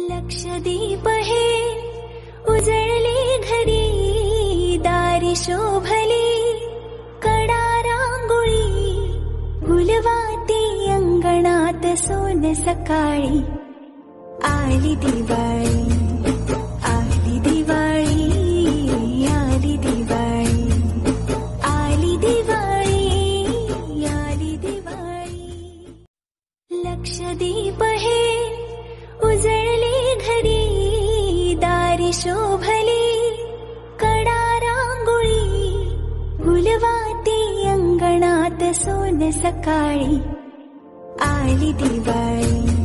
लक्षदीप हे उजळले घरी दारी शोभली कडा रांगोळी गुलवाती अंगणात सोन सकाळी आली दिवाळी आली दिवाळी आली दिवाळी आली दिवाळी आली दिवाळी. लक्षदीप हे सोन सकाळी आली दिवाळी